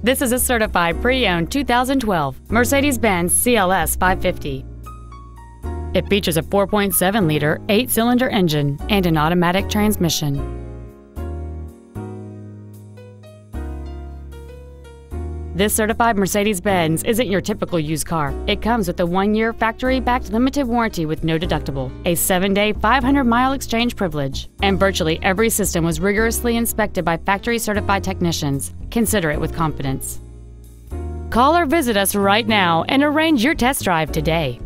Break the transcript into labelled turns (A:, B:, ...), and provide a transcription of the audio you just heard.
A: This is a certified pre-owned 2012 Mercedes-Benz CLS 550. It features a 4.7-liter eight-cylinder engine and an automatic transmission. This certified Mercedes-Benz isn't your typical used car. It comes with a one-year factory-backed limited warranty with no deductible, a seven-day, 500-mile exchange privilege, and virtually every system was rigorously inspected by factory-certified technicians. Consider it with confidence. Call or visit us right now and arrange your test drive today.